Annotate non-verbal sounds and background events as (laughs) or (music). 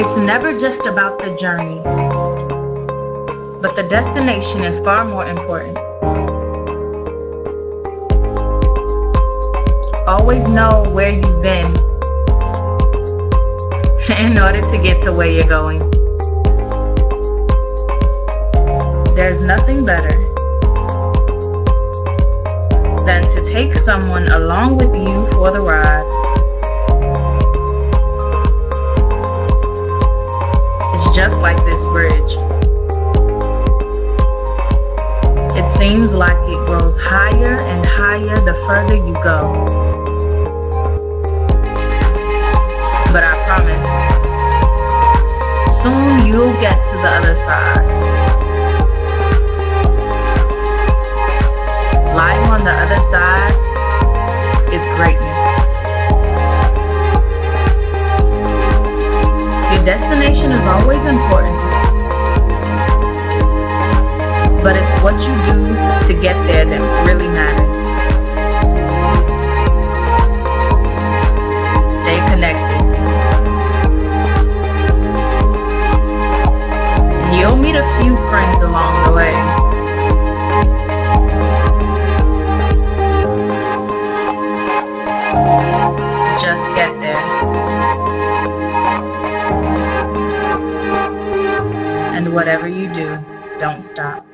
It's never just about the journey, but the destination is far more important. Always know where you've been (laughs) in order to get to where you're going. There's nothing better than to take someone along with you for the ride. Just like this bridge. It seems like it grows higher and higher the further you go. But I promise, soon you'll get to the other side. Destination is always important, but it's what you do to get there that really matters. Stay connected. And you'll meet a few friends along the way. Whatever you do, don't stop.